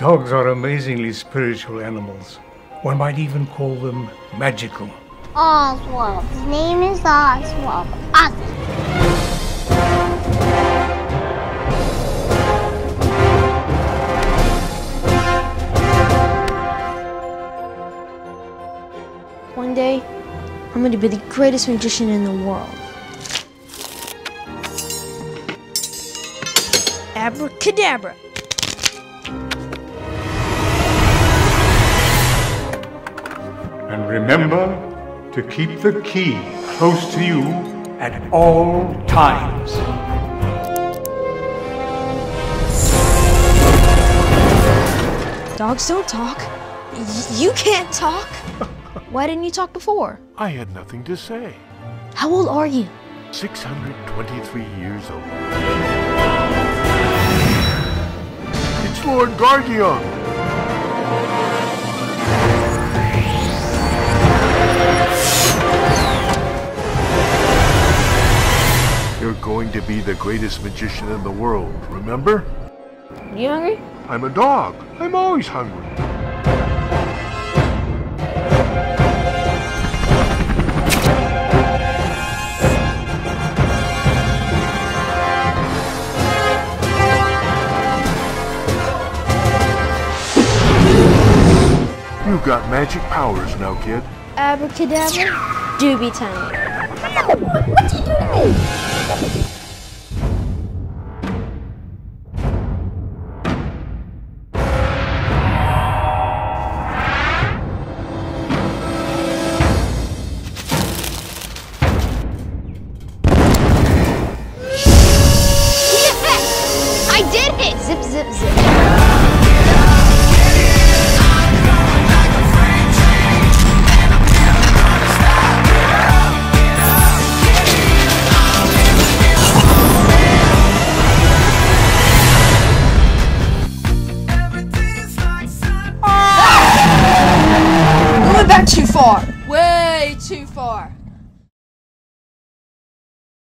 Dogs are amazingly spiritual animals. One might even call them magical. Oswald. His name is Oswald. Oswald. One day, I'm going to be the greatest magician in the world. Abracadabra. Remember to keep the key close to you at all times. Dogs don't talk. Y- you can't talk. Why didn't you talk before? I had nothing to say. How old are you? 623 years old. It's Lord Gargion. Going to be the greatest magician in the world, remember? You hungry? I'm a dog. I'm always hungry. You've got magic powers now, kid. Abracadabra. Doobie time. Zip, zip, zip. We went back too far. Way too far.